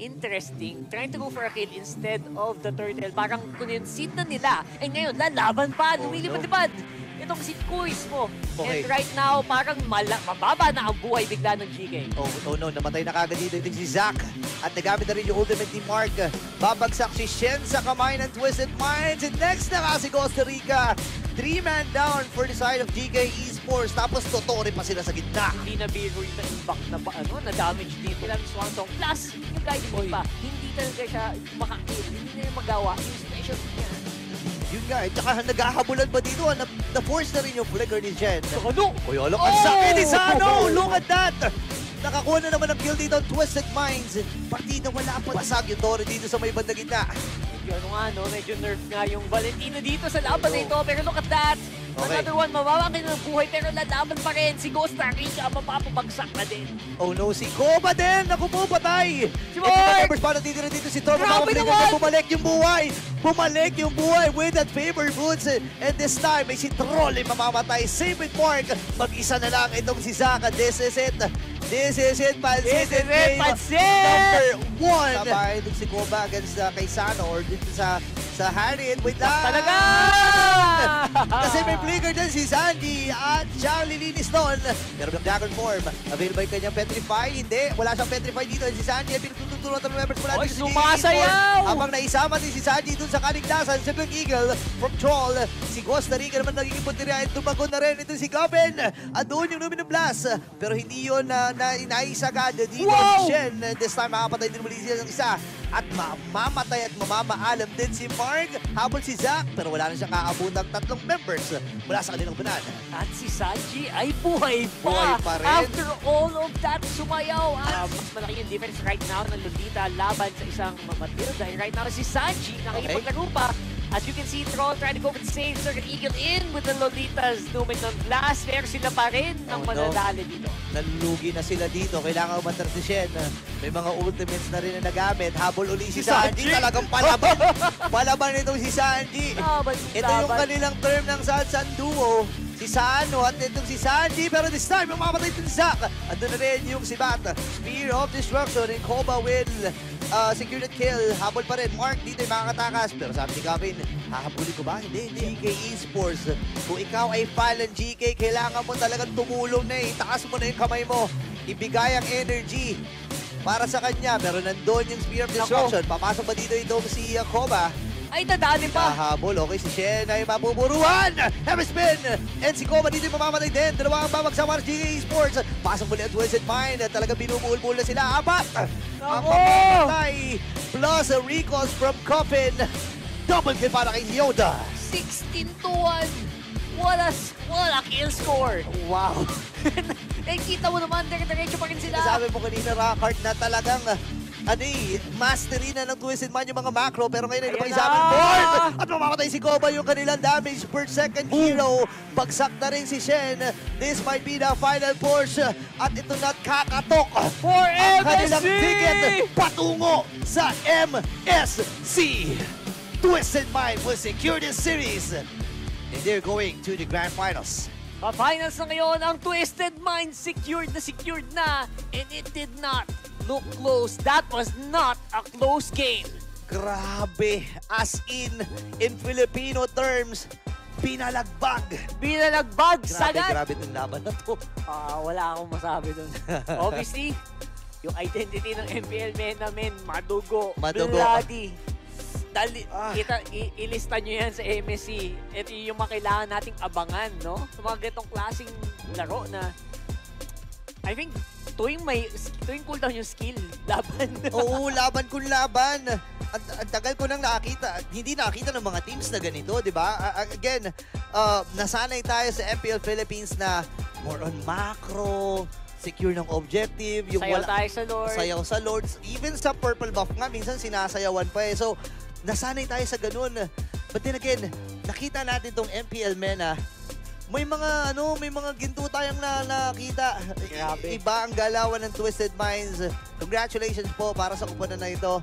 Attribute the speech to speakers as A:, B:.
A: interesting, trying to go for a kill instead of the turtle. Parang kuninsit na nila. Eh ngayon, lalaban pa,
B: Oh,
A: lumilipad-lipad. Itong si Kuis mo.
B: Okay.
A: And right now, parang mala mababa na ang buhay bigla ng GK.
B: Oh, oh no, namatay na kagad dito si Zack. At nagamit na rin yung ultimate ni Mark. Babagsak si Shen sa kamay ng Twisted Minds. And next na nga si Costa Rica. Three-man down for the side of GK Esports. Tapos Totore pa sila sa gitna.
A: Hindi na biro yung impact na ba, ano, na damage dito lang Swan Song. Plus, yung guiding
B: Oy.
A: pa, hindi talaga siya makakill. Hindi na yung magawa. Yung special niya.
B: Yun nga, eh. Tsaka naghahabulan pa dito. ah, Na, na-force na rin yung flicker ni Shen.
A: So, ano?
B: Uy, alok,
A: Oh!
B: ang sakit ni Sano! Look at that! Nakakuha na naman ng kill dito ang Twisted Minds. Partida wala pa. Basag yung Tore dito sa may bandang gitna.
A: Medyo ano nga, no? Medyo nerf nga yung Valentino dito sa laban na ito. Pero look at that!
B: Okay.
A: Another one, mamawakin ng buhay pero lalaban pa rin. Si Ghost Rica mapapabagsak na din.
B: Oh no, si Koba din! Naku po, patay!
A: Si
B: Ito na
A: Mark!
B: members para dito dito si Thor.
A: Grabe naman!
B: bumalik yung buhay! Bumalik yung buhay with that favor boots. And this time, may si Troll ay mamamatay. Same with Mark. Mag-isa na lang itong si Zaka. This is it. This is it, Pansit.
A: This is it, Pansit!
B: Number one. Sabay itong si Koba against uh, kay Sano or dito sa sa Harriet. Wait lang!
A: Talaga!
B: Kasi may flicker din si Sandy at siya lilinis doon. Pero yung Dragon Form, available yung kanyang Petrify. Hindi, wala siyang Petrify dito. Si Sandy ay pinagtutulungan ng members mula dito sa
A: sumasayaw!
B: Habang naisama din si Sandy dun sa kaligtasan sa Black Eagle from Troll. Si Costa Rica naman nagiging puntirya at tumagon na rin ito si Gavin. At doon yung Luminous Blast. Pero hindi yun na, na inaisa agad dito
A: Wow!
B: ni Shen. This time makapatay din muli siya ng isa. At mamamatay at mamamaalam din si Mark. Habol si Zack. Pero wala na siyang kaabutang tatlong members mula sa kanilang banan.
A: At si Sanji ay buhay pa.
B: Buhay pa rin.
A: After all of that, sumayaw. At mas malaki yung difference right now ng Lolita laban sa isang Matilda. And right now si Sanji nakikipaglaro pa. As you can see, Troll trying to go with Circuit Eagle in with the Lolitas ng blast. Pero sila pa rin ang
B: Oh, no.
A: manadali dito.
B: Nalulugi na sila dito. Kailangan umatras si Shen. May mga ultimates na rin na nagamit. Habol uli si,
A: Si
B: Sanji.
A: Sanji.
B: Talagang palaban. palaban itong si Sanji.
A: Laban,
B: Ito yung kanilang term ng Sansan Duo. Si Sano at itong si Sanji. Pero this time, mamamatay ito si Zack. Ando na rin yung si Bat. Spear of Destruction and Koba will uh, secure that kill. Habol pa rin. Mark dito yung makakatakas. Pero sabi ni Gavin, hahabulin ko ba? Hindi, hindi. GK Esports. Kung ikaw ay ng GK, kailangan mo talagang tumulong na eh. Taas mo na yung kamay mo. Ibigay ang energy para sa kanya. Pero nandun yung Spear of Destruction. Papasok pa dito itong si uh, Koba.
A: Ay, nadali pa.
B: Kahabol, okay, si Shen ay mabuburuan! Heavy spin! And si Koma dito mamamatay din. Dalawa ang babagsak para GK Esports. Pasok muli ang Twisted Mind. Talaga binubuhol-buhol na sila. Apat! Ang
A: Nako!
B: mamamatay. Plus a recalls from Coffin. Double kill para kay Yoda.
A: 16 to 1. What a, what a kill score.
B: Wow.
A: eh, kita mo naman, dire-diretso pa rin sila.
B: Sabi mo kanina, Rockheart, na talagang ano eh, mastery na ng Twisted Mind yung mga macro pero ngayon ay napag-isapan
A: na!
B: board at mamamatay si Koba yung kanilang damage per second hero. Bagsak na rin si Shen. This might be the final push at ito na kakatok
A: For
B: ang kanilang
A: MSC!
B: ticket patungo sa MSC. Twisted Mind will secure this series and they're going to the grand finals.
A: Pa-finals na ngayon, ang Twisted Mind secured na secured na and it did not look close. That was not a close game.
B: Grabe, as in, in Filipino terms, pinalagbag.
A: Binalagbag,
B: Grabe,
A: sagat.
B: grabe itong laban na to.
A: Ah, wala akong masabi dun. Obviously, yung identity ng MPL men namin, madugo,
B: Madugo.
A: bloody. Dali,
B: Ah.
A: kita, i- ilista nyo yan sa MSC. Ito yung mga kailangan nating abangan, no? Sa mga ganitong klaseng laro na I think tuwing may tuwing cooldown yung skill, laban.
B: Oo, laban kung laban. Ang, ang tagal ko nang nakakita, hindi nakakita ng mga teams na ganito, di ba? A- Again, uh, nasanay tayo sa MPL Philippines na more on macro, secure ng objective, yung
A: Sayaw
B: wala,
A: tayo sa Lord.
B: sayaw sa Lords. Even sa Purple Buff nga, minsan sinasayawan pa eh. So, nasanay tayo sa ganun. But then again, nakita natin tong MPL Mena, may mga ano, may mga ginto tayong na nakita.
A: Grabe.
B: Iba ang galawan ng Twisted Minds. Congratulations po para sa kupunan na ito.